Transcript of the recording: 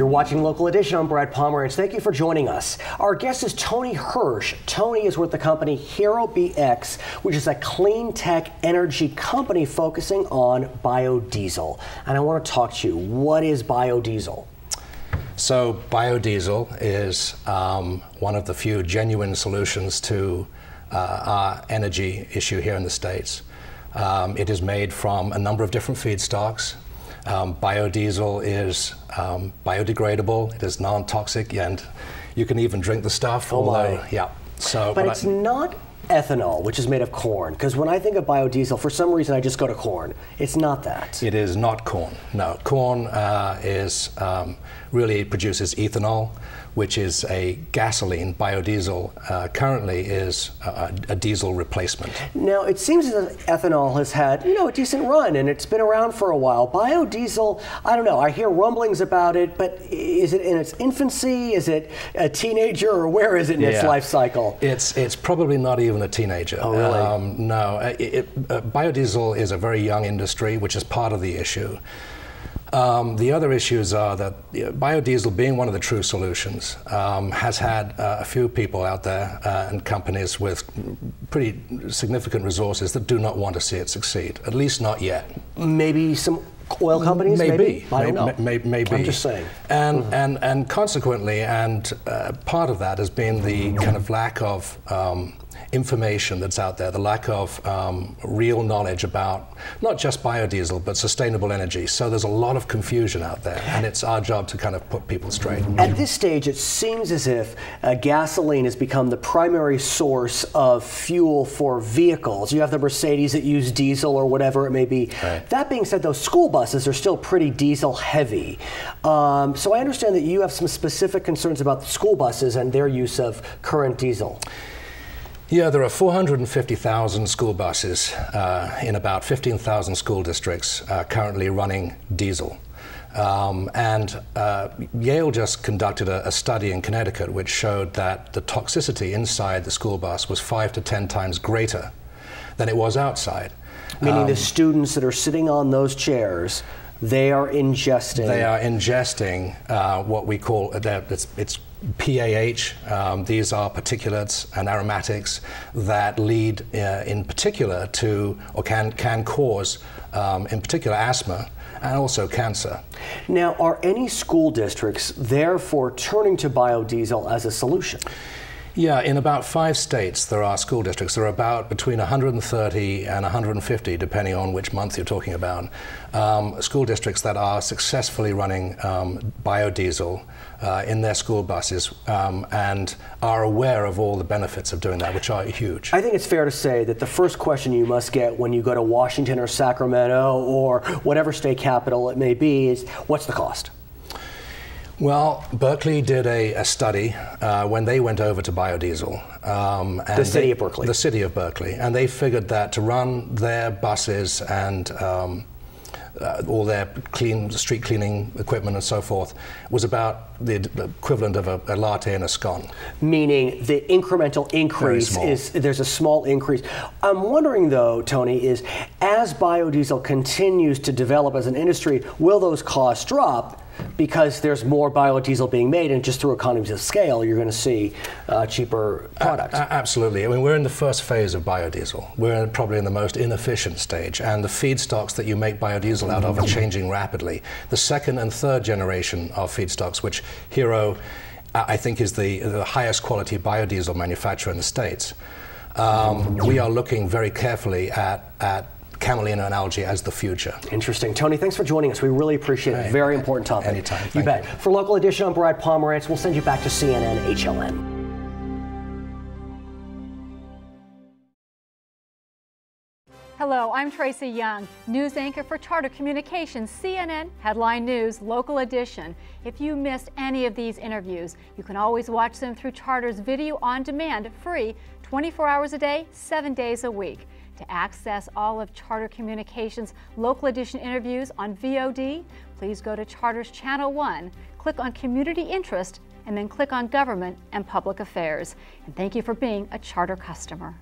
You're watching Local Edition. I'm Brad Pomerantz. Thank you for joining us. Our guest is Tony Hirsch. Tony is with the company Hero BX, which is a clean tech energy company focusing on biodiesel. And I want to talk to you. What is biodiesel? So, biodiesel is um, one of the few genuine solutions to uh, our energy issue here in the States. Um, it is made from a number of different feedstocks. Um, biodiesel is um, biodegradable, it is non toxic, and you can even drink the stuff. Oh although, my. Yeah. So, but, but it's I, not ethanol, which is made of corn. Because when I think of biodiesel, for some reason I just go to corn. It's not that. It is not corn. No, corn uh, is um, really produces ethanol which is a gasoline biodiesel, uh, currently is a, a, diesel replacement. Now, it seems that ethanol has had, you know, a decent run and it's been around for a while. Biodiesel, I don't know, I hear rumblings about it, but is it in its infancy? Is it a teenager or where is it in yeah. its life cycle? It's, it's probably not even a teenager. Oh, really? Um, no, it, it, uh, biodiesel is a very young industry, which is part of the issue. Um, the other issues are that you know, biodiesel, being one of the true solutions, um, has had uh, a few people out there uh, and companies with pretty significant resources that do not want to see it succeed, at least not yet. Maybe some oil companies? Maybe. maybe? I don't know. Maybe, maybe. I'm just saying. And, mm-hmm. and, and consequently, and uh, part of that has been the kind of lack of um, information that's out there, the lack of um, real knowledge about not just biodiesel, but sustainable energy. So there's a lot of confusion out there, and it's our job to kind of put people straight. At this stage, it seems as if uh, gasoline has become the primary source of fuel for vehicles. You have the Mercedes that use diesel or whatever it may be. Right. That being said, those school buses are still pretty diesel heavy. Um, so I understand that you have some specific concerns about school buses and their use of current diesel. Yeah, there are 450,000 school buses uh, in about 15,000 school districts uh, currently running diesel. Um, and uh, Yale just conducted a, a, study in Connecticut which showed that the toxicity inside the school bus was five to ten times greater than it was outside. Meaning um, the students that are sitting on those chairs they are ingesting. They are ingesting uh, what we call uh, it's, it's PAH. Um, these are particulates and aromatics that lead, uh, in particular, to or can can cause, um, in particular, asthma and also cancer. Now, are any school districts therefore turning to biodiesel as a solution? Yeah, in about five states there are school districts. There are about between 130 and 150, depending on which month you're talking about, um, school districts that are successfully running um, biodiesel uh, in their school buses um, and are aware of all the benefits of doing that, which are huge. I think it's fair to say that the first question you must get when you go to Washington or Sacramento or whatever state capital it may be is what's the cost? Well, Berkeley did a, a study uh, when they went over to biodiesel. Um, the city they, of Berkeley. The city of Berkeley. And they figured that to run their buses and um, uh, all their clean street cleaning equipment and so forth was about the equivalent of a, a latte and a scone. Meaning the incremental increase is there's a small increase. I'm wondering though, Tony, is as biodiesel continues to develop as an industry, will those costs drop? Because there's more biodiesel being made, and just through economies of scale, you're going to see uh, cheaper products. absolutely. I mean, we're in the first phase of biodiesel. We're probably in the most inefficient stage, and the feedstocks that you make biodiesel out of are changing rapidly. The second and third generation of feedstocks, which Hero, I think, is the, the highest quality biodiesel manufacturer in the States. Um, we are looking very carefully at, at camelina and algae as the future. Interesting. Tony, thanks for joining us. We really appreciate it. Very important topic. Anytime. You bet. You. For Local Edition, I'm Brad Pomerantz. We'll send you back to CNN HLN. Hello, I'm Tracy Young, news anchor for Charter Communications, CNN Headline News, Local Edition. If you missed any of these interviews, you can always watch them through Charter's video on demand, free, 24 hours a day, 7 days a week. To access all of Charter Communications local edition interviews on VOD, please go to Charter's Channel 1, click on Community Interest, and then click on Government and Public Affairs. And thank you for being a Charter customer.